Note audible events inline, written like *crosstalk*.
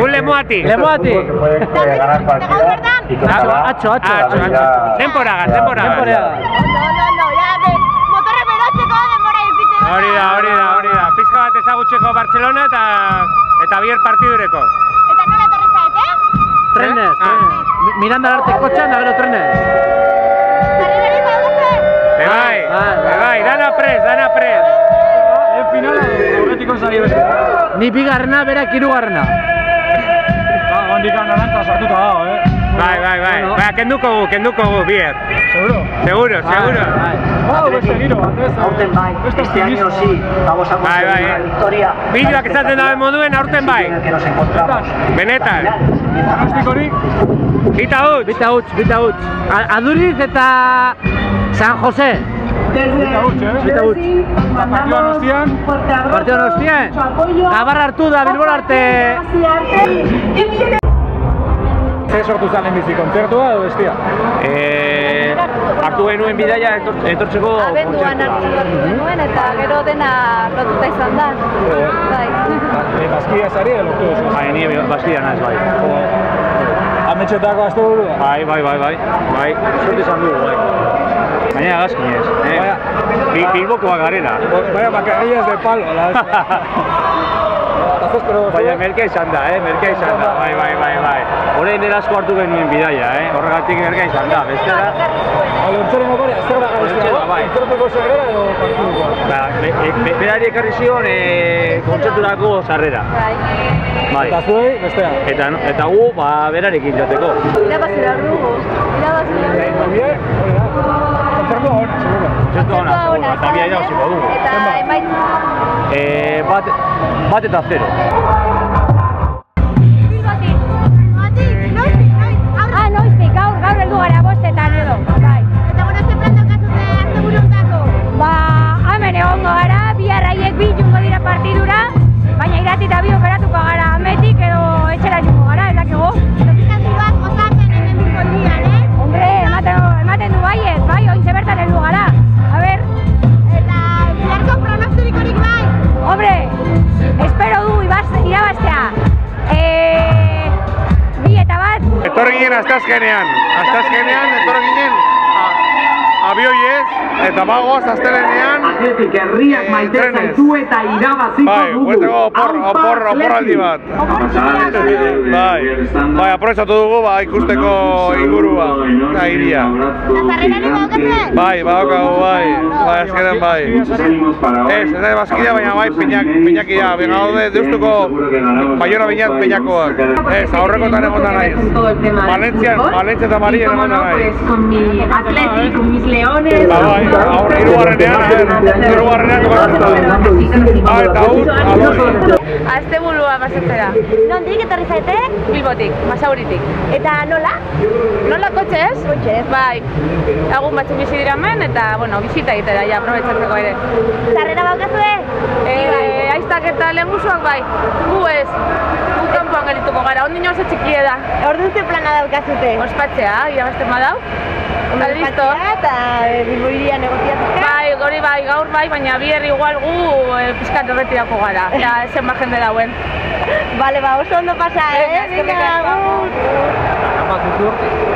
Un lemoatik. Lemoatik. Atxo, atxo, atxo. Atxo, atxo. Denporagaz, denporagaz. Denporea. Ondo, ondo, ja, be, motorre berotzeko denbora ipitzen. Hori da, hori da, hori da. Pizka bat ezagutzeko Barcelona eta eta bier partidureko. Eta nola etorri zaete? Trenez, Ah. trenez. Mi- Miranda arte kotxan, da gero trenez. Be bai, Bai. be bai, dana pres, dana pres. En final, aurretiko zari beste. Ni bigarrena, berak hirugarrena. Gondika narantza sartuta dago, eh? Bai, bai, bai. Bueno. Ba, kenduko gu, kenduko gu, bier. Seguro? Seguro, seguro. Bai, Hau, beste giro bat, ez? Aurten bai, Beste este año sí, vamos a Bai, conseguir bai, una eh. victoria. Bideoak esaten daben moduen aurten bai. Benetan. Pronostikorik, Bita huts. Bita huts, bita huts. A- Aduriz eta San Jose. eta hutxe, eh? Bita huts. Eta partioan ostian, Partio nostien. Gabar hartu da Bilbon arte. Ze sortu zen lehenbizi, kontzertua edo bestia? Eh, hartu genuen bidaia etor- etortzeko Abenduan hartu hartu genuen eta gero dena lotuta izan da. Bai. E, bazkia zari edo lortu duzu? Bai, ni bastia naiz bai. Ametxetako azte buru da? Bai, bai, bai, bai. Bai, sorte izan dugu, bai. Baina gazkinez, eh? Baina- Bi- Bilbokoak garela. Vaya macarrillas de palo, la *laughs* Pero... Baina merkea izan da, eh? Merkea izan da, bai, bai, bai, bai. Horein erasko hartu genuen bidaia, eh? Horregatik merkea izan da, bestela... Olontzaren okorea, zer da Olontzaren, garrizkia? bai. Kontzertuko sarrera edo partidukoa? Ba, be, be, berari ekarri zion eh, kontzerturako sarrera. Bai. Bai. Eta zuei, bestea. Eta, eta gu, ba, berarekin jateko. Irabazi behar dugu. Irabazi behar dugu. Javier, hori da. Kontzertua hona, seguro. Kontzertua ona, Kontzertua seguro, eta bia izan jauziko dugu. Eta Zenbat? emaitza. Eh, bat, bat eta zero. Bilbotik. Etorri ginen astazkenean. Astazkenean, etorri ginen a- abioiez, eta bagoaz astelenean. Atletik herriak maite zaitu eta irabaziko Bai, dugu. gueteko opor, opor, oporraldi bat. Bai, bai, aprobetsatu dugu, ba, ikusteko ingurua, eta iria. Bai, badaukagu, bai, bai, azkenean bai. Ez, ez da bazkidea, baina bai, pinak, pinakia, baina gaude, deustuko, baiora binat pinakoak. Ez, aurrekotan egon da naiz. Valentzian, Valentzia eta Marien egon da naiz. Con bai, aurre, irugarrenean, a ver, irugarrenean tokatuta. Ah, eta hut, aloi. azte burua pasatzera. Nondik etorri zaete? Bilbotik, masauritik. Eta nola? Nola kotxez? Kotxez. Bai, lagun batzuk bizi dira hemen eta, bueno, bizita egitera, ja, aprobetsatzeko ere. Zarrera daukazue? Eh, aiztak eta lehengusuak bai, gu ez, gu kanpoan gara, ondino oso txikie da. Ordu ze plana daukazute? Ospatzea, irabazten badau. Eta listo. Eta Bilbo iria negoziatzea? Bai, gori bai, gaur bai, baina biher igual gu e, pizkat erretirako gara. Ja, zenba jende dauen. *laughs* Bale, ba, oso ondo pasa, eh? Venga, eskerrik Venga, asko. agur.